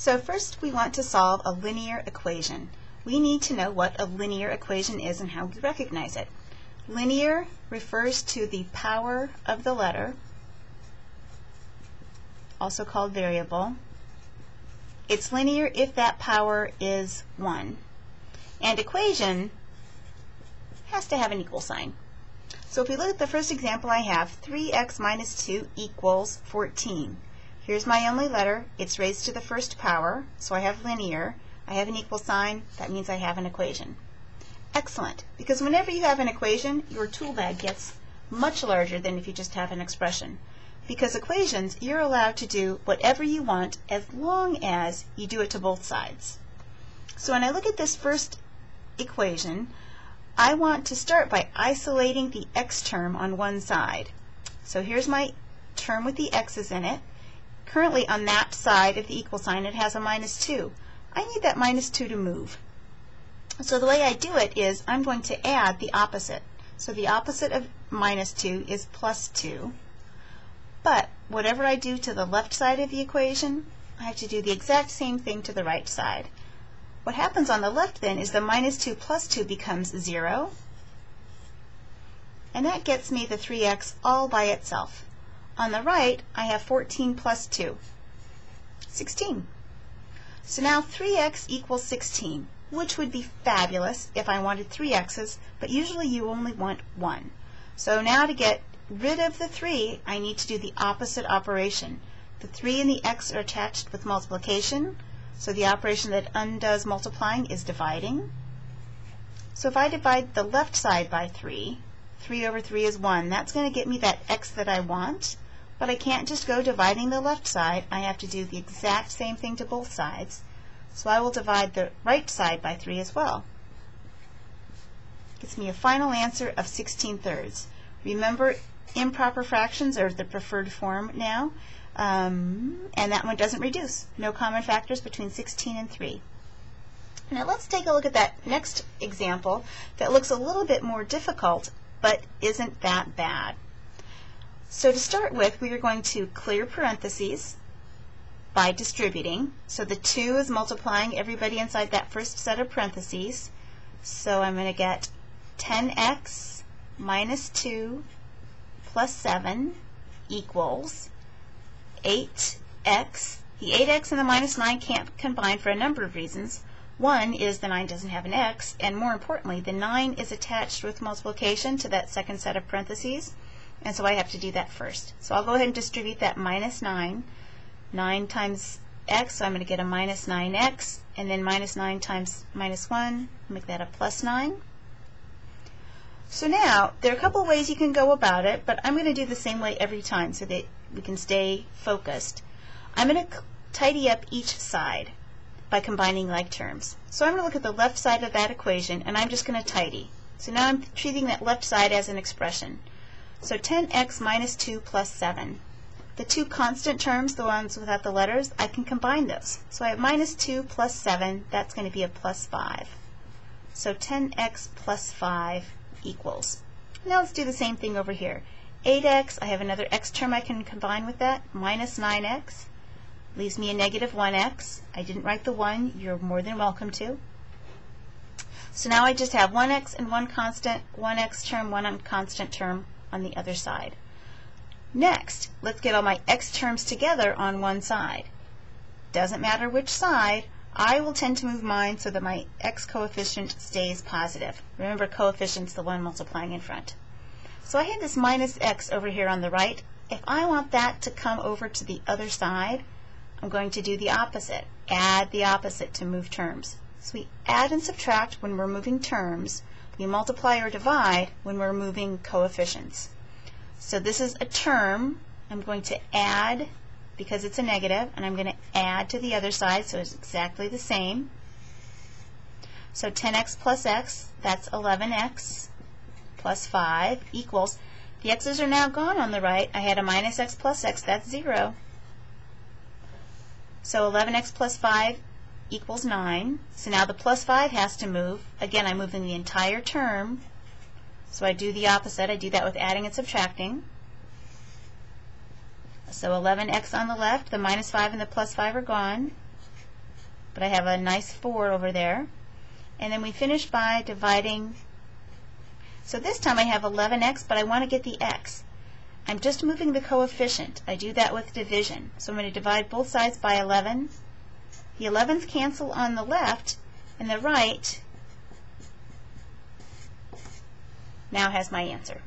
So first we want to solve a linear equation. We need to know what a linear equation is and how we recognize it. Linear refers to the power of the letter, also called variable. It's linear if that power is 1. And equation has to have an equal sign. So if we look at the first example I have, 3x minus 2 equals 14. Here's my only letter. It's raised to the first power, so I have linear. I have an equal sign. That means I have an equation. Excellent, because whenever you have an equation, your tool bag gets much larger than if you just have an expression. Because equations, you're allowed to do whatever you want as long as you do it to both sides. So when I look at this first equation, I want to start by isolating the x term on one side. So here's my term with the x's in it. Currently on that side of the equal sign it has a minus 2. I need that minus 2 to move. So the way I do it is I'm going to add the opposite. So the opposite of minus 2 is plus 2. But whatever I do to the left side of the equation, I have to do the exact same thing to the right side. What happens on the left then is the minus 2 plus 2 becomes 0. And that gets me the 3x all by itself. On the right, I have 14 plus 2, 16. So now 3x equals 16, which would be fabulous if I wanted 3 x's, but usually you only want 1. So now to get rid of the 3, I need to do the opposite operation. The 3 and the x are attached with multiplication, so the operation that undoes multiplying is dividing. So if I divide the left side by 3, 3 over 3 is 1. That's going to get me that x that I want. But I can't just go dividing the left side. I have to do the exact same thing to both sides. So I will divide the right side by 3 as well. Gives me a final answer of 16 thirds. Remember, improper fractions are the preferred form now. Um, and that one doesn't reduce. No common factors between 16 and 3. Now let's take a look at that next example that looks a little bit more difficult, but isn't that bad. So to start with, we are going to clear parentheses by distributing. So the 2 is multiplying everybody inside that first set of parentheses. So I'm going to get 10x minus 2 plus 7 equals 8x. The 8x and the minus 9 can't combine for a number of reasons. One is the 9 doesn't have an x, and more importantly, the 9 is attached with multiplication to that second set of parentheses. And so I have to do that first. So I'll go ahead and distribute that minus 9. 9 times x, so I'm going to get a minus 9x, and then minus 9 times minus 1, make that a plus 9. So now, there are a couple ways you can go about it, but I'm going to do the same way every time so that we can stay focused. I'm going to tidy up each side by combining like terms. So I'm going to look at the left side of that equation, and I'm just going to tidy. So now I'm treating that left side as an expression. So 10x minus 2 plus 7. The two constant terms, the ones without the letters, I can combine those. So I have minus 2 plus 7, that's going to be a plus 5. So 10x plus 5 equals. Now let's do the same thing over here. 8x, I have another x term I can combine with that, minus 9x, leaves me a negative 1x. I didn't write the 1, you're more than welcome to. So now I just have 1x and one constant, 1x term, one constant term, on the other side. Next, let's get all my x terms together on one side. Doesn't matter which side, I will tend to move mine so that my x coefficient stays positive. Remember, coefficient's the one multiplying in front. So I had this minus x over here on the right. If I want that to come over to the other side, I'm going to do the opposite. Add the opposite to move terms. So we add and subtract when we're moving terms, we multiply or divide when we're moving coefficients. So this is a term. I'm going to add because it's a negative, and I'm going to add to the other side so it's exactly the same. So 10x plus x, that's 11x plus 5 equals, the x's are now gone on the right. I had a minus x plus x, that's 0. So 11x plus 5 equals 9. So now the plus 5 has to move. Again, I'm moving the entire term. So I do the opposite. I do that with adding and subtracting. So 11x on the left, the minus 5 and the plus 5 are gone. But I have a nice 4 over there. And then we finish by dividing. So this time I have 11x, but I want to get the x. I'm just moving the coefficient. I do that with division. So I'm going to divide both sides by 11 the 11s cancel on the left, and the right now has my answer.